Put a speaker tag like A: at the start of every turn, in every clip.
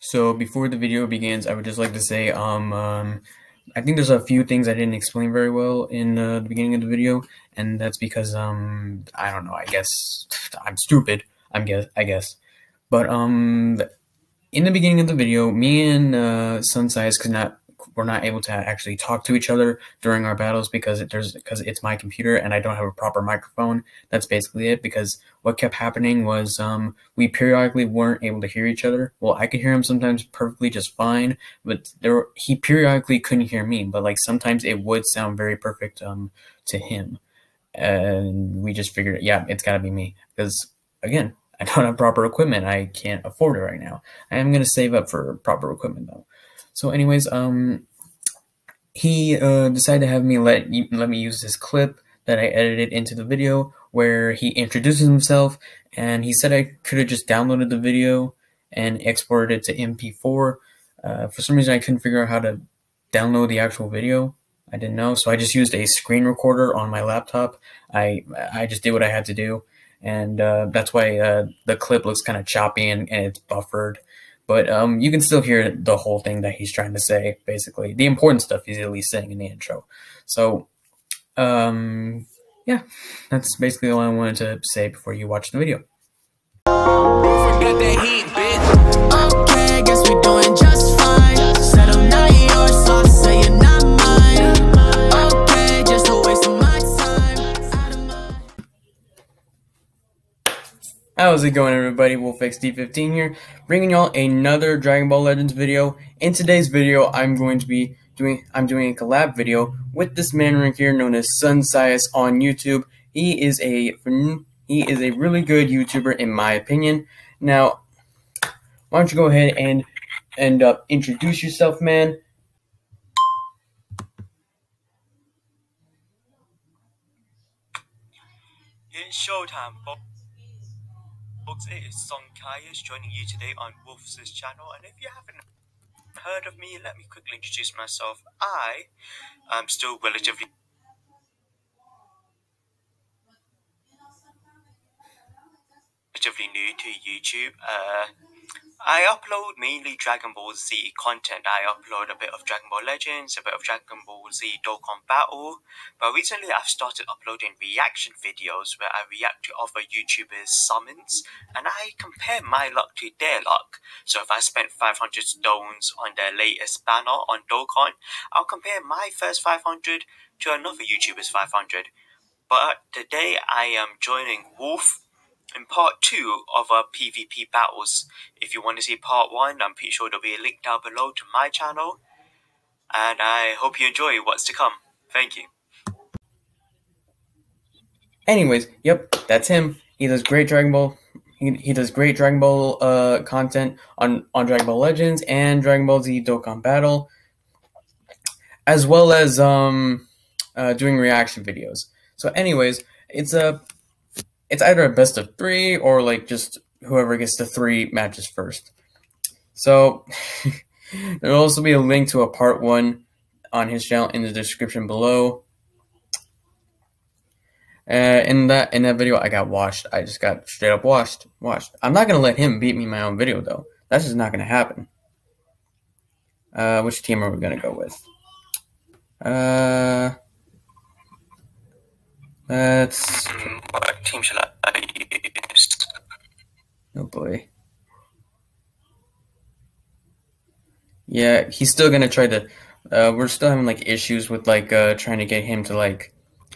A: So before the video begins, I would just like to say, um, um, I think there's a few things I didn't explain very well in uh, the beginning of the video, and that's because, um, I don't know, I guess I'm stupid, I'm guess, I guess. But, um, in the beginning of the video, me and, uh, Son Caius could not we're not able to actually talk to each other during our battles because it, there's because it's my computer and I don't have a proper microphone. That's basically it. Because what kept happening was um, we periodically weren't able to hear each other. Well, I could hear him sometimes perfectly just fine, but there he periodically couldn't hear me. But like sometimes it would sound very perfect um, to him, and we just figured, yeah, it's got to be me because again. I don't have proper equipment. I can't afford it right now. I am going to save up for proper equipment though. So, anyways, um, he uh, decided to have me let let me use this clip that I edited into the video where he introduces himself and he said I could have just downloaded the video and exported it to MP4. Uh, for some reason, I couldn't figure out how to download the actual video. I didn't know, so I just used a screen recorder on my laptop. I I just did what I had to do, and uh, that's why uh, the clip looks kind of choppy and, and it's buffered but um, you can still hear the whole thing that he's trying to say. Basically, the important stuff he's at least saying in the intro. So, um, yeah, that's basically all I wanted to say before you watch the video. How's it going everybody, WolfXD15 here, bringing y'all another Dragon Ball Legends video. In today's video, I'm going to be doing, I'm doing a collab video with this man right here known as Son Caius on YouTube. He is a, he is a really good YouTuber in my opinion. Now, why don't you go ahead and, and uh, introduce yourself, man.
B: It's showtime, folks, it is Son Caius joining you today on Wolf's channel. And if you haven't heard of me, let me quickly introduce myself. I am still relatively relatively new to YouTube. Uh, I upload mainly Dragon Ball Z content. I upload a bit of Dragon Ball Legends, a bit of Dragon Ball Z Dokkan Battle, but recently I've started uploading reaction videos where I react to other YouTubers' summons and I compare my luck to their luck. So if I spent 500 stones on their latest banner on Dokkan, I'll compare my first 500 to another YouTuber's 500. But today I am joining Wolf in part two of our PvP battles. If you want to see part one, I'm pretty sure there'll be a link down below to my channel. And I hope you enjoy what's to come. Thank you.
A: Anyways, yep, that's him. He does great Dragon Ball. He, he does great Dragon Ball uh, content on, on Dragon Ball Legends and Dragon Ball Z Dokkan Battle, as well as um, uh, doing reaction videos. So, anyways, it's a it's either a best of three or like just whoever gets the three matches first. So there'll also be a link to a part one on his channel in the description below. Uh, in that in that video, I got washed. I just got straight up washed. Washed. I'm not gonna let him beat me in my own video though. That's just not gonna happen. Uh, which team are we gonna go with? Uh, let's team shall I use? Oh boy. Yeah, he's still gonna try to. Uh, we're still having like issues with like uh trying to get him to like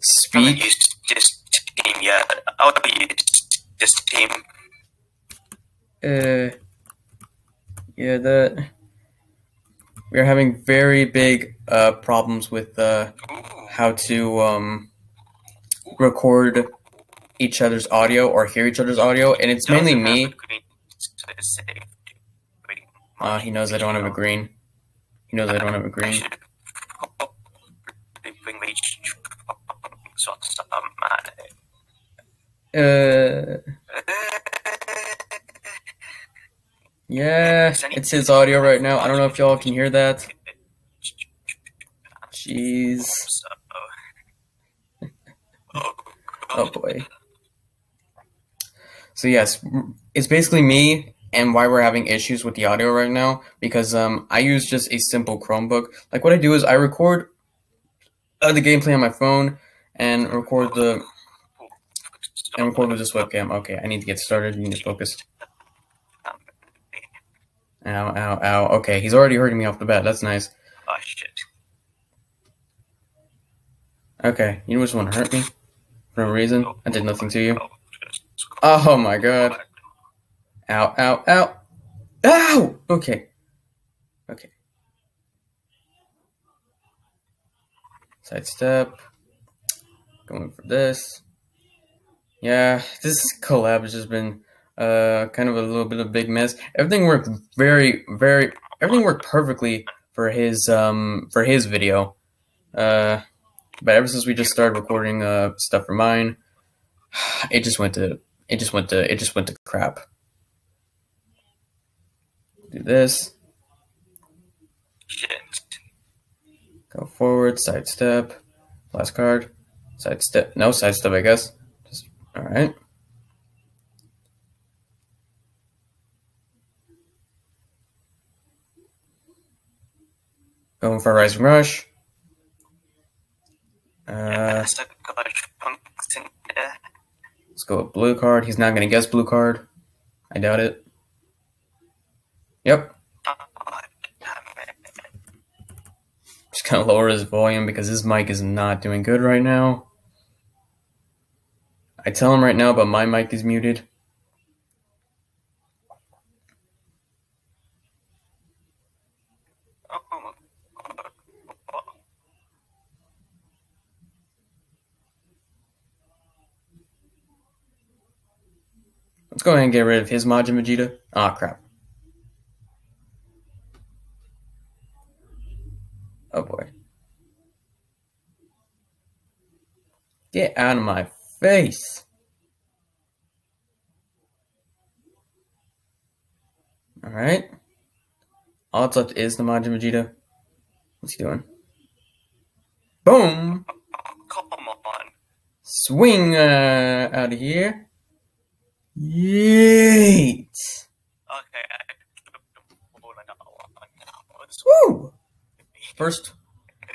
A: speak.
B: Use this team, yeah. I'll use this team.
A: Uh, yeah, that we're having very big uh problems with uh how to um record each other's audio or hear each other's audio, and it's mainly me. Uh, he knows I don't have a green. He knows I don't have a green. Uh, yeah, it's his audio right now. I don't know if y'all can hear that. Jeez. So yes, it's basically me and why we're having issues with the audio right now because um I use just a simple Chromebook. Like what I do is I record uh, the gameplay on my phone and record the and record with this webcam. Okay, I need to get started. You need to focus. Ow, ow, ow. Okay, he's already hurting me off the bat. That's nice.
B: Oh shit.
A: Okay, you just want to hurt me for no reason. I did nothing to you. Oh my god. Ow, ow, ow. Ow! Okay. Okay. Sidestep. Going for this. Yeah, this collab has just been uh kind of a little bit of a big mess. Everything worked very, very everything worked perfectly for his um for his video. Uh but ever since we just started recording uh stuff for mine, it just went to it just went to it just went to crap. Do this.
B: Shit.
A: Go forward, sidestep, last card, sidestep. No sidestep, I guess. Just all right. Going for a rising rush. Uh,
B: so got punks in there.
A: let's go with blue card. He's not gonna guess blue card. I doubt it. Yep. Just gonna lower his volume because his mic is not doing good right now. I tell him right now, but my mic is muted. Go ahead and get rid of his Majin Vegeta. Ah, crap. Oh boy. Get out of my face. Alright. All that's left is the Majin Vegeta. What's he doing? Boom!
B: Come on.
A: Swing uh, out of here. Yeet!
B: Okay. I pulled another one.
A: Woo! First,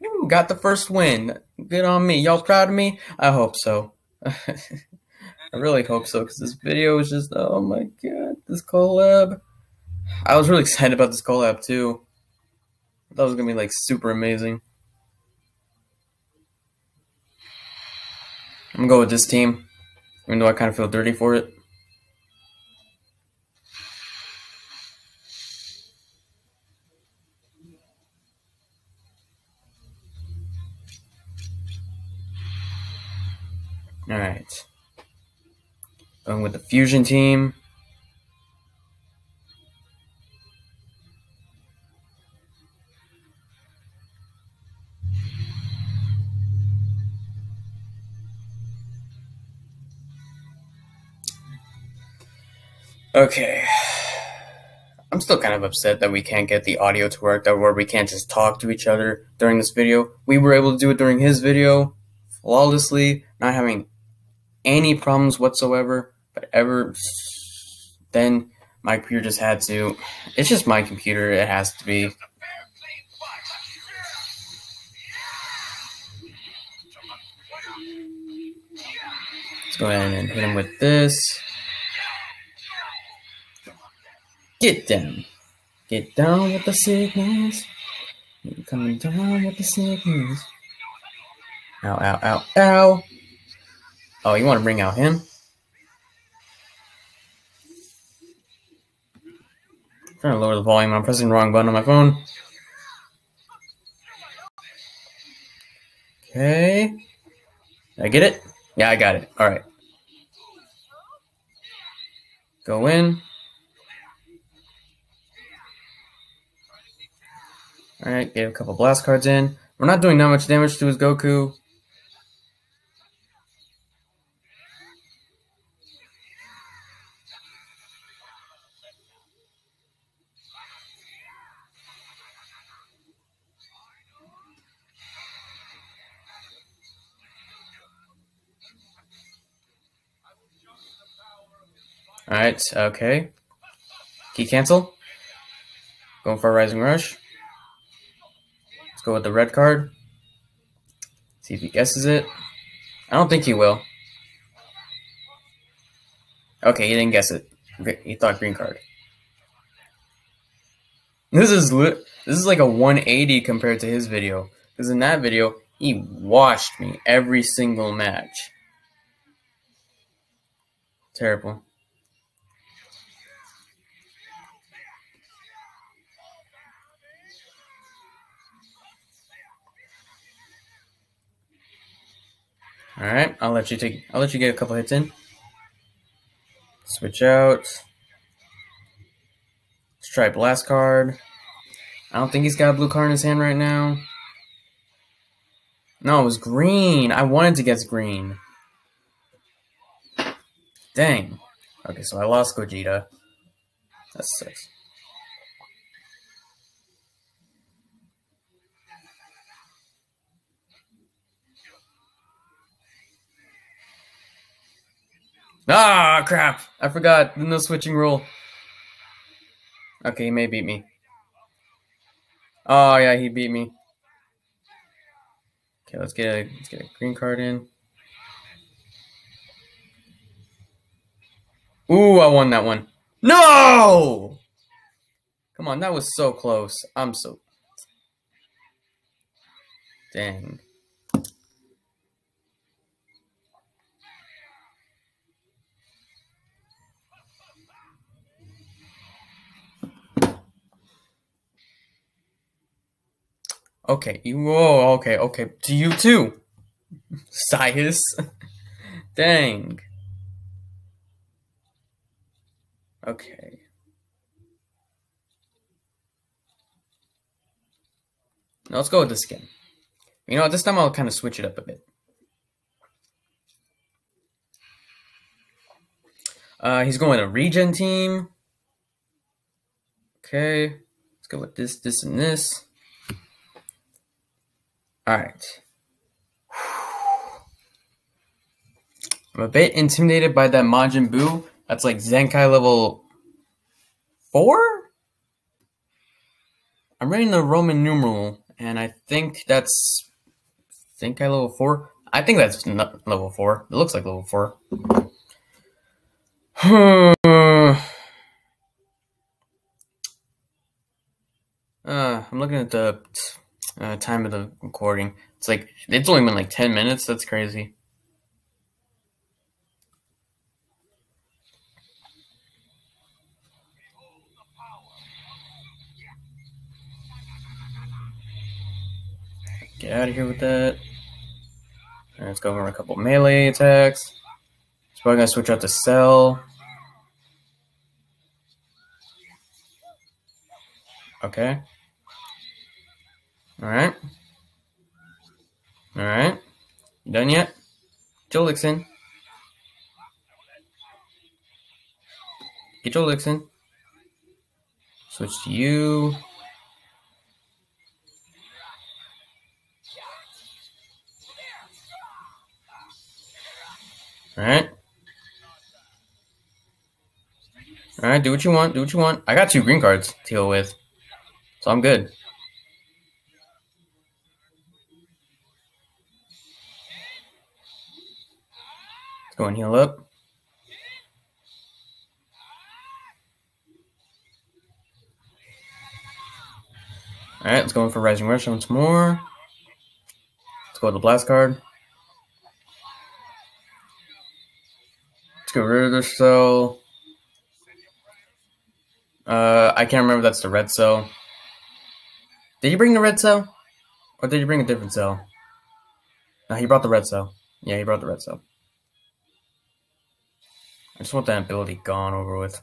A: woo, got the first win. Good on me. Y'all proud of me? I hope so. I really hope so because this video is just, oh my god, this collab. I was really excited about this collab too. I thought it was gonna be like super amazing. I'm gonna go with this team, even though I kind of feel dirty for it. All right. Going with the fusion team. Okay. I'm still kind of upset that we can't get the audio to work, that where we can't just talk to each other during this video. We were able to do it during his video flawlessly, not having any problems whatsoever. But ever then, my computer just had to. It's just my computer. It has to be. Let's go ahead and hit him with this. Get down. Get down with the sickness. Coming down with the sickness. Ow, ow, ow, ow. Oh, you want to bring out him? I'm trying to lower the volume. I'm pressing the wrong button on my phone. Okay. Did I get it? Yeah, I got it. All right. Go in. All right, get a couple blast cards in. We're not doing that much damage to his Goku. All right, okay. Key cancel. Going for a Rising Rush. Let's go with the red card. See if he guesses it. I don't think he will. Okay, he didn't guess it. He thought green card. This is this is like a 180 compared to his video. Because in that video, he washed me every single match. Terrible. All right, I'll let you take. I'll let you get a couple hits in. Switch out. Let's try blast card. I don't think he's got a blue card in his hand right now. No, it was green. I wanted to guess green. Dang. Okay, so I lost Gogeta. That sucks. Ah, crap. I forgot. The no switching rule. Okay, he may beat me. Oh, yeah, he beat me. Okay, let's get a, let's get a green card in. Ooh, I won that one. No! Come on, that was so close. I'm so... Dang. Okay, you. Oh, okay, okay. To you too, Caius. Dang. Okay. Now let's go with this again. You know, this time I'll kind of switch it up a bit. Uh, he's going a regen team. Okay, let's go with this, this, and this. All right. I'm a bit intimidated by that Majin Buu. That's like Zenkai level four. I'm reading the Roman numeral, and I think that's Zenkai level four. I think that's not level four. It looks like level four. uh, I'm looking at the uh, time of the recording. It's like it's only been like ten minutes. That's crazy. Get out of here with that. Right, let's go over a couple melee attacks. So probably gonna switch out to Cell. Okay. Alright. Alright. You done yet? Joe licks. Get your licks in. Switch to you. Alright. Alright, do what you want, do what you want. I got two green cards to deal with. So I'm good. Let's go and heal up. Alright, let's go in for Rising Rush once more. Let's go with the Blast card. Let's get rid of this cell. Uh, I can't remember that's the red cell. Did you bring the red cell? Or did you bring a different cell? No, he brought the red cell. Yeah, he brought the red cell. Just want that ability gone over with.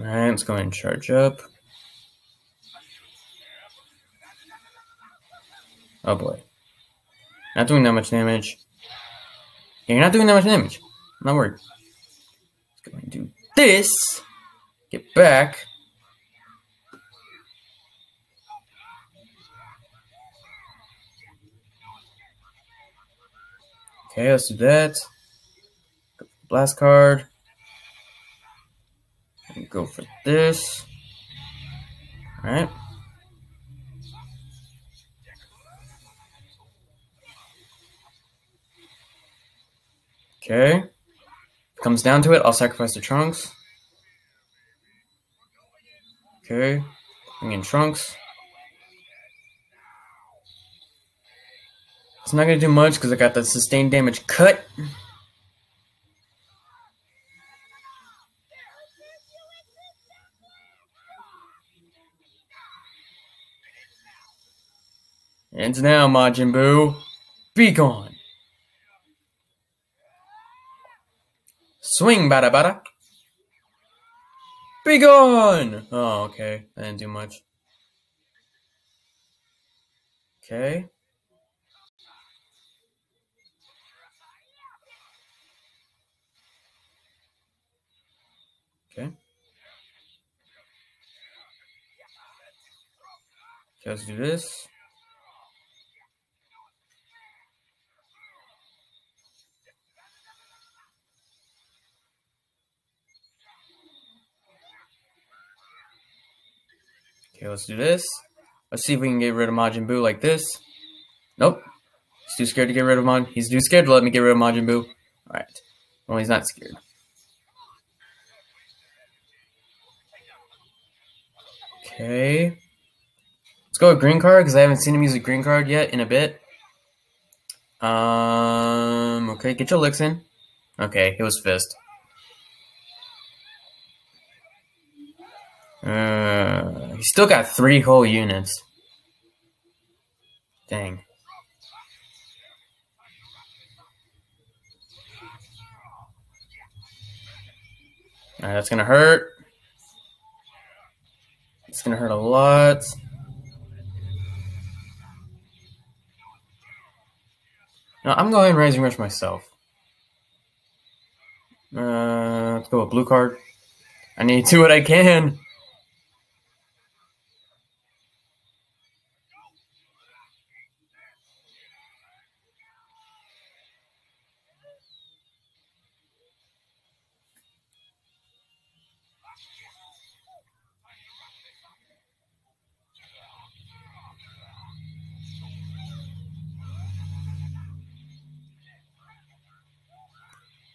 A: Alright, let's go ahead and charge up. Oh boy. Not doing that much damage. You're not doing that much damage. I'm not worried this. Get back. Okay, let's do that. Blast card. Go for this. Alright. Okay. Comes down to it, I'll sacrifice the trunks. Okay. Bring in trunks. It's not gonna do much because I got the sustained damage cut. Ends now, Majin Buu. Be gone. Swing, bada bada. Be gone! Oh, okay. I didn't do much. Okay. Okay. Okay, let's do this. Okay, let's do this. Let's see if we can get rid of Majin Buu like this. Nope. He's too scared to get rid of Majin. He's too scared to let me get rid of Majin Buu. Alright. Well, he's not scared. Okay. Let's go with green card because I haven't seen him use a green card yet in a bit. Um. Okay, get your licks in. Okay, it was fist. Uh, he still got three whole units. Dang. That's gonna hurt. It's gonna hurt a lot. No, I'm going Rising Rush myself. Uh, let's go with blue card. I need to do what I can.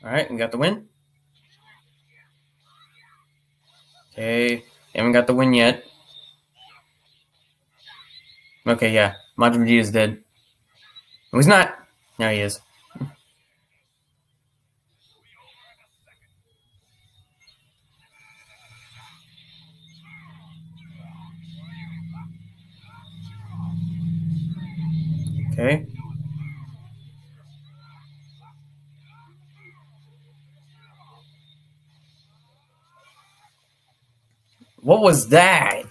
A: All right, we got the win. Okay, haven't got the win yet. Okay, yeah, Majin Vegeta's dead. No, he's not. Now he is. What was that?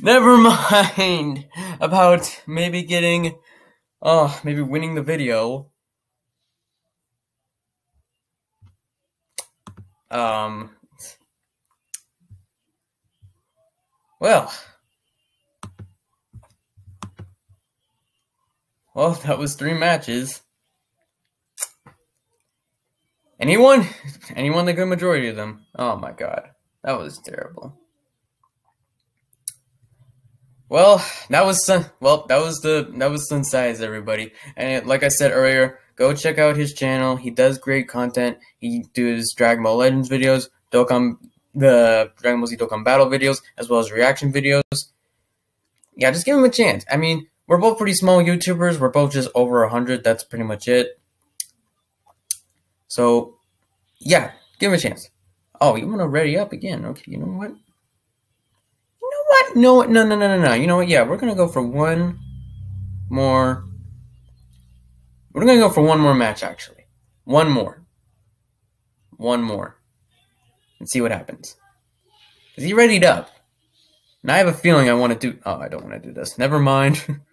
A: Never mind about maybe getting, oh, maybe winning the video. Um, well, well, that was three matches. Anyone? Anyone the good majority of them. Oh my god. That was terrible. Well, that was Sun well, that was the that was Son Caius everybody. And like I said earlier, go check out his channel. He does great content. He does Dragon Ball Legends videos, Dokkan the Dragon Ball Z Dokkan Battle videos, as well as reaction videos. Yeah, just give him a chance. I mean, we're both pretty small YouTubers. We're both just over 100. That's pretty much it. So, yeah, give him a chance. Oh, you want to ready up again? Okay, you know what? You know what? No, no, no, no, no, no. You know what? Yeah, we're gonna go for one more. We're gonna go for one more match, actually. One more. One more. And see what happens. Is he readied up? And I have a feeling I want to do. Oh, I don't want to do this. Never mind.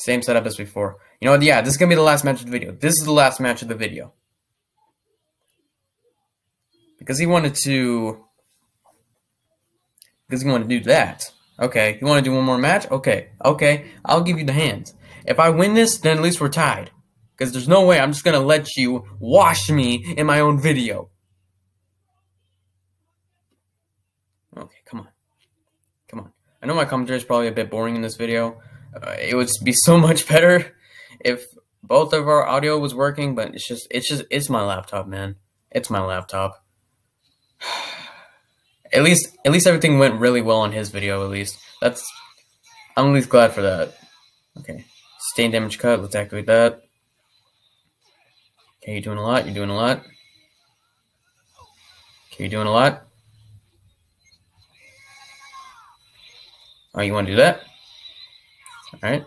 A: Same setup as before. You know? Yeah, this is going to be the last match of the video. This is the last match of the video. Because he wanted to... Because he wanted to do that. Okay, you want to do one more match? Okay, okay, I'll give you the hands. If I win this, then at least we're tied. Because there's no way I'm just gonna let you wash me in my own video. Okay, come on. Come on. I know my commentary is probably a bit boring in this video. Uh, it would be so much better if both of our audio was working, but it's just, it's just, it's my laptop, man. It's my laptop. At least, at least everything went really well on his video. At least that's, I'm at least glad for that. Okay, stain damage cut. Let's activate that. Okay, you're doing a lot. You're doing a lot. Okay, you're doing a lot. Oh, you want to do that? Right.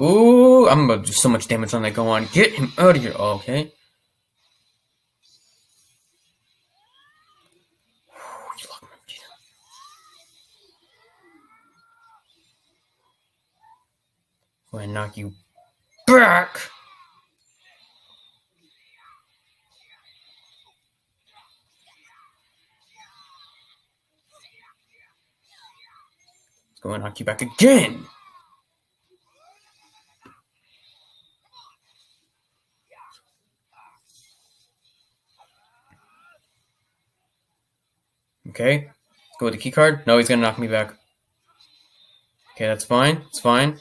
A: Ooh, I'm gonna do so much damage on that. Go on, get him out of here. Oh, okay. Gonna knock you back. It's going to knock you back again. Okay, let's go with the key card. No, he's gonna knock me back. Okay, that's fine. It's fine.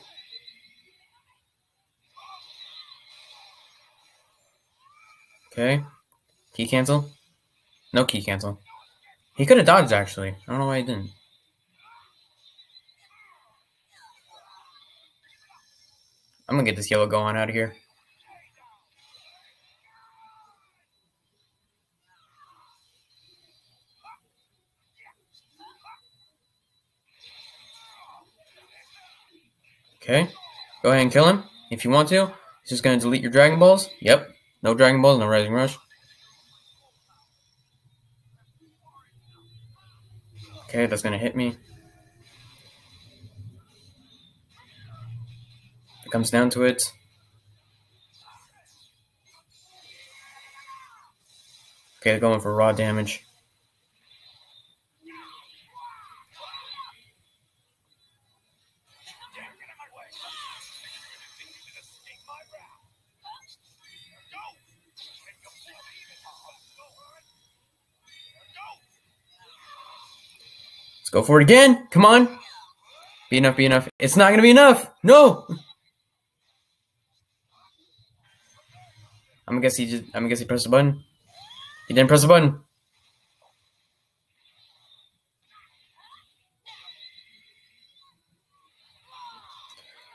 A: Okay. Key cancel? No key cancel. He could have dodged, actually. I don't know why he didn't. I'm gonna get this yellow going out of here. Okay. Go ahead and kill him if you want to. He's just gonna delete your Dragon Balls. Yep. No Dragon Balls, no Rising Rush. Okay, that's gonna hit me. It comes down to it. Okay, going for raw damage. Let's go for it again. Come on. Be enough, be enough. It's not going to be enough. No. I'm gonna guess he just. I'm gonna guess he pressed the button. He didn't press the button.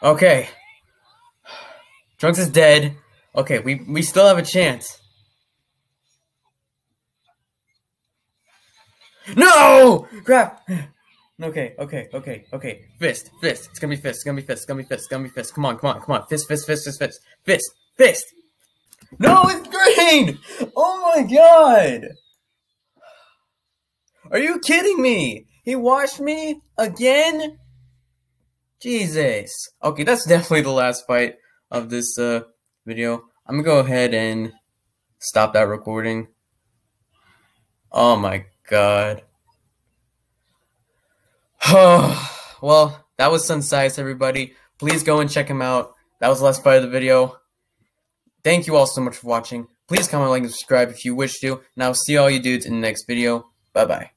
A: Okay. Trunks is dead. Okay, we we still have a chance. No! Crap! Okay, okay, okay, okay. Fist, fist. It's gonna be fist. It's gonna be fist. It's gonna be fist. It's gonna be fist. Come on, come on, come on. Fist, fist, fist, fist, fist, fist, fist. No, it's green! Oh my god! Are you kidding me? He washed me again? Jesus. Okay, that's definitely the last fight of this uh, video. I'm gonna go ahead and stop that recording. Oh my god. well, that was Son Caius, everybody. Please go and check him out. That was the last part of the video. Thank you all so much for watching. Please comment, like, and subscribe if you wish to. And I'll see all you dudes in the next video. Bye-bye.